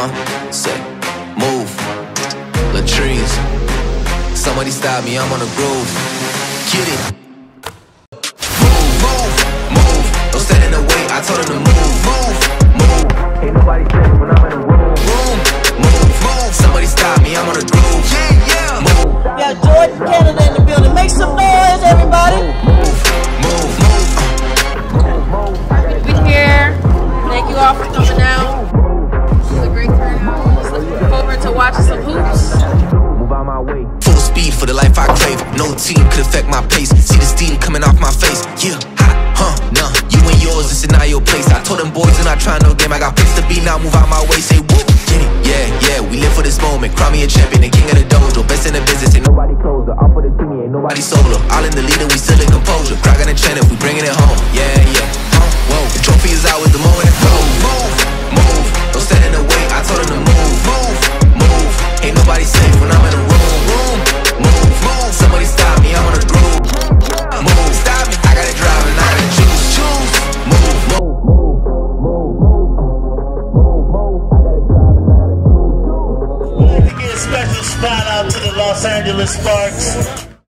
Say, move. Latrines. Somebody stop me, I'm on the groove. Get it. Move, move, move. Don't stand in the way, I told him to move, move, move. Ain't nobody safe when I'm in the room. Room, move, move. Somebody stop me, I'm on the groove. Yeah, yeah. Move, got Jordan hoops. Out my way. Full speed for the life I crave. No team could affect my pace. See the steam coming off my face. Yeah, huh, nah. You and yours, this is not your place. I told them boys, do not try no game. I got place to be now. Move out my way. Say whoop, get it. Yeah, yeah. We live for this moment. Crown me a champion, the king of the dojo. Best in the business. Ain't nobody closer. All for the team, ain't nobody solo. All in the lead and we still in when I'm in the room. Move. Somebody stop me. I'm on the groove. Move, stop me. I got it driving. I gotta choose. Move, move, move, move, move. I got it driving. I gotta to give a special shout out to the Los Angeles Sparks.